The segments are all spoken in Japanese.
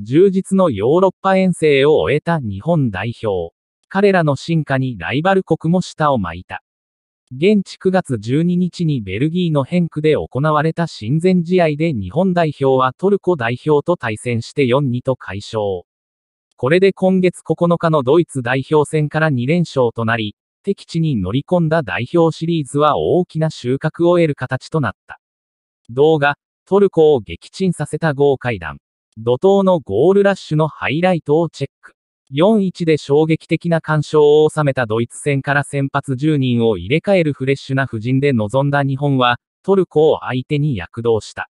充実のヨーロッパ遠征を終えた日本代表。彼らの進化にライバル国も舌を巻いた。現地9月12日にベルギーのヘンクで行われた親善試合で日本代表はトルコ代表と対戦して4-2と快勝。これで今月9日のドイツ代表戦から2連勝となり、敵地に乗り込んだ代表シリーズは大きな収穫を得る形となった。動画、トルコを撃沈させた豪快弾。怒涛のゴールラッシュのハイライトをチェック。4-1で衝撃的な干渉を収めたドイツ戦から先発10人を入れ替えるフレッシュな布陣で臨んだ日本は、トルコを相手に躍動した。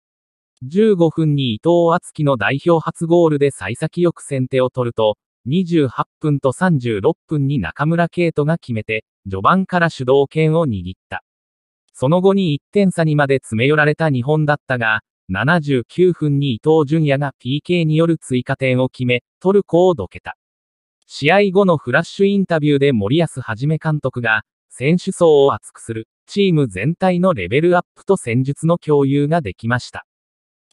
15分に伊藤敦樹の代表初ゴールで幸先よく先手を取ると、28分と36分に中村圭斗が決めて、序盤から主導権を握った。その後に1点差にまで詰め寄られた日本だったが、79分に伊藤純也が PK による追加点を決め、トルコをどけた。試合後のフラッシュインタビューで森保はじめ監督が、選手層を厚くする、チーム全体のレベルアップと戦術の共有ができました。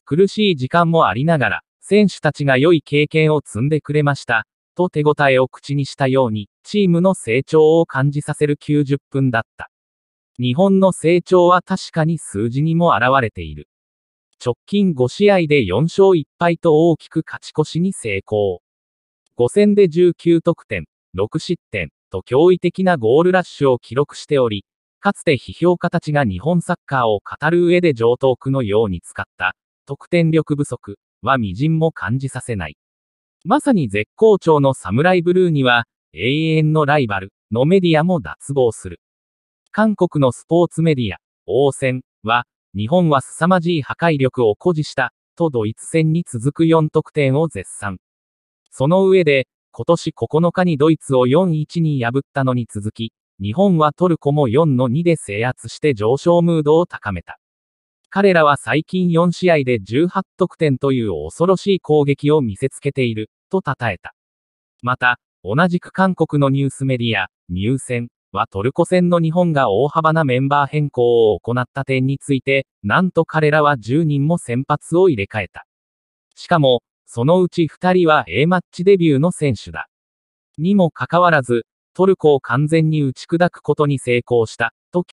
苦しい時間もありながら、選手たちが良い経験を積んでくれました、と手応えを口にしたように、チームの成長を感じさせる90分だった。日本の成長は確かに数字にも現れている。直近5試合で4勝1敗と大きく勝ち越しに成功。5戦で19得点、6失点、と驚異的なゴールラッシュを記録しており、かつて批評家たちが日本サッカーを語る上で上等句のように使った、得点力不足は微塵も感じさせない。まさに絶好調のサムライブルーには、永遠のライバルのメディアも脱帽する。韓国のスポーツメディア、王戦は、日本は凄まじい破壊力を誇示した、とドイツ戦に続く4得点を絶賛。その上で、今年9日にドイツを4-1に破ったのに続き、日本はトルコも4-2で制圧して上昇ムードを高めた。彼らは最近4試合で18得点という恐ろしい攻撃を見せつけている、と称えた。また、同じく韓国のニュースメディア、入選はトルコ戦の日本が大幅なメンバー変更を行った点について、なんと彼らは10人も先発を入れ替えた。しかも、そのうち2人は A マッチデビューの選手だ。にもかかわらず、トルコを完全に打ち砕くことに成功した、